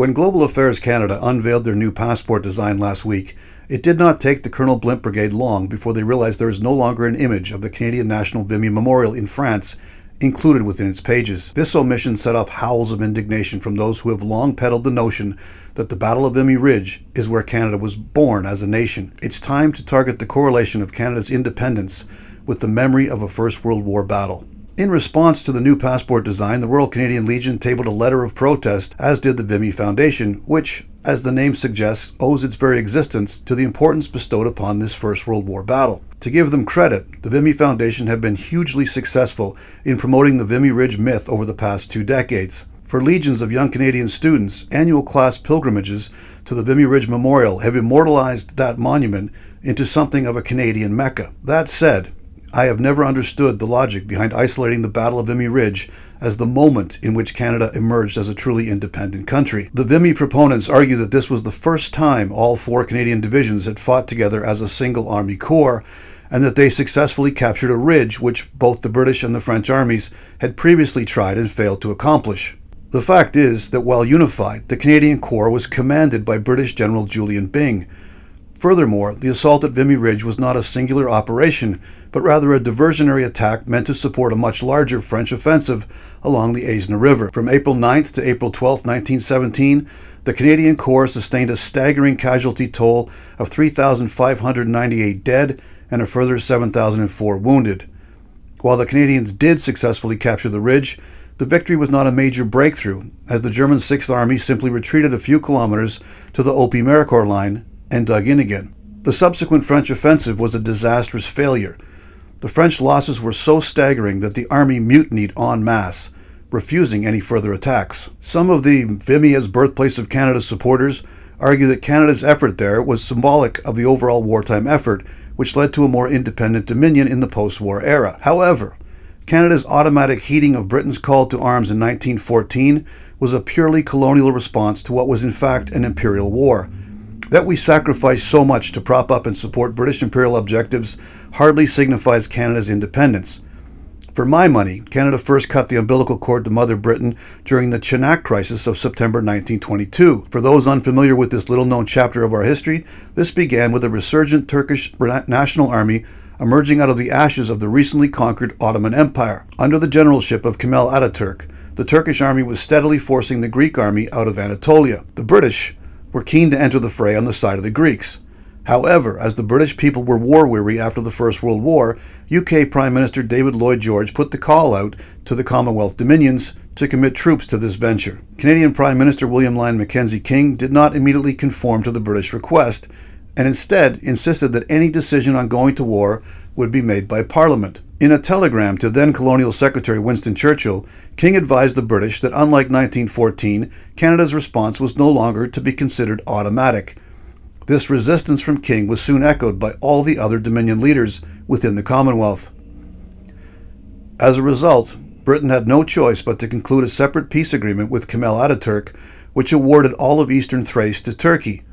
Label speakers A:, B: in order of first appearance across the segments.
A: When Global Affairs Canada unveiled their new passport design last week, it did not take the Colonel Blimp Brigade long before they realized there is no longer an image of the Canadian National Vimy Memorial in France included within its pages. This omission set off howls of indignation from those who have long peddled the notion that the Battle of Vimy Ridge is where Canada was born as a nation. It's time to target the correlation of Canada's independence with the memory of a First World War battle. In response to the new passport design, the Royal Canadian Legion tabled a letter of protest, as did the Vimy Foundation, which, as the name suggests, owes its very existence to the importance bestowed upon this First World War battle. To give them credit, the Vimy Foundation have been hugely successful in promoting the Vimy Ridge myth over the past two decades. For legions of young Canadian students, annual class pilgrimages to the Vimy Ridge Memorial have immortalized that monument into something of a Canadian Mecca. That said, I have never understood the logic behind isolating the Battle of Vimy Ridge as the moment in which Canada emerged as a truly independent country. The Vimy proponents argue that this was the first time all four Canadian divisions had fought together as a single army corps, and that they successfully captured a ridge which both the British and the French armies had previously tried and failed to accomplish. The fact is that while unified, the Canadian Corps was commanded by British General Julian Byng, Furthermore, the assault at Vimy Ridge was not a singular operation, but rather a diversionary attack meant to support a much larger French offensive along the Aisne River. From April 9th to April 12, 1917, the Canadian Corps sustained a staggering casualty toll of 3,598 dead and a further 7,004 wounded. While the Canadians did successfully capture the ridge, the victory was not a major breakthrough, as the German Sixth Army simply retreated a few kilometers to the Oppy-Mericourt line and dug in again. The subsequent French offensive was a disastrous failure. The French losses were so staggering that the army mutinied en masse, refusing any further attacks. Some of the Vimy birthplace of Canada supporters argue that Canada's effort there was symbolic of the overall wartime effort, which led to a more independent Dominion in the post war era. However, Canada's automatic heeding of Britain's call to arms in 1914 was a purely colonial response to what was in fact an imperial war. That we sacrifice so much to prop up and support British imperial objectives hardly signifies Canada's independence. For my money, Canada first cut the umbilical cord to Mother Britain during the Chanak crisis of September 1922. For those unfamiliar with this little known chapter of our history, this began with a resurgent Turkish national army emerging out of the ashes of the recently conquered Ottoman Empire. Under the generalship of Kemal Ataturk, the Turkish army was steadily forcing the Greek army out of Anatolia. The British, were keen to enter the fray on the side of the Greeks. However, as the British people were war weary after the First World War, UK Prime Minister David Lloyd George put the call out to the Commonwealth dominions to commit troops to this venture. Canadian Prime Minister William Lyon Mackenzie King did not immediately conform to the British request, and instead insisted that any decision on going to war would be made by Parliament. In a telegram to then Colonial Secretary Winston Churchill, King advised the British that unlike 1914, Canada's response was no longer to be considered automatic. This resistance from King was soon echoed by all the other Dominion leaders within the Commonwealth. As a result, Britain had no choice but to conclude a separate peace agreement with Kemal Ataturk, which awarded all of eastern Thrace to Turkey.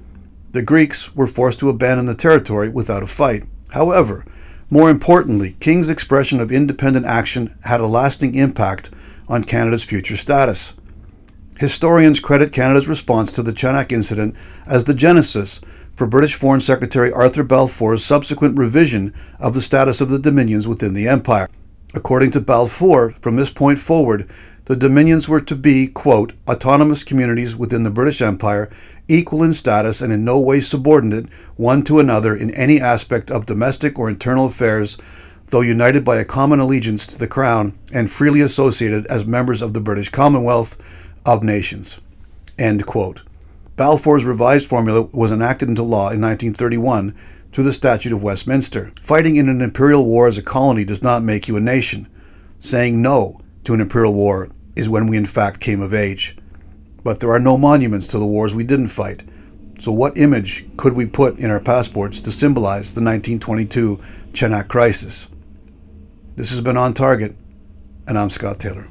A: The Greeks were forced to abandon the territory without a fight. However, more importantly, King's expression of independent action had a lasting impact on Canada's future status. Historians credit Canada's response to the Chanak incident as the genesis for British Foreign Secretary Arthur Balfour's subsequent revision of the status of the dominions within the empire. According to Balfour, from this point forward, the dominions were to be, quote, autonomous communities within the British Empire, equal in status and in no way subordinate one to another in any aspect of domestic or internal affairs, though united by a common allegiance to the Crown and freely associated as members of the British Commonwealth of Nations. End quote. Balfour's revised formula was enacted into law in 1931 through the Statute of Westminster. Fighting in an imperial war as a colony does not make you a nation. Saying no to an imperial war is when we in fact came of age. But there are no monuments to the wars we didn't fight. So, what image could we put in our passports to symbolize the 1922 Chanak crisis? This has been On Target, and I'm Scott Taylor.